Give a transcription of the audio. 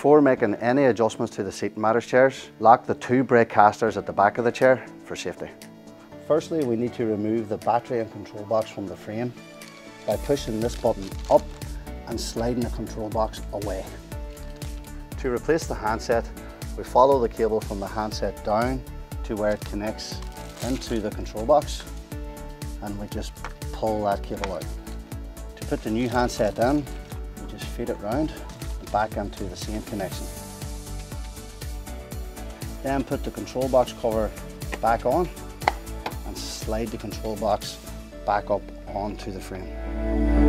Before making any adjustments to the Seating Matters chairs, lock the two brake casters at the back of the chair for safety. Firstly, we need to remove the battery and control box from the frame by pushing this button up and sliding the control box away. To replace the handset, we follow the cable from the handset down to where it connects into the control box and we just pull that cable out. To put the new handset in, we just feed it round back into the same connection. Then put the control box cover back on and slide the control box back up onto the frame.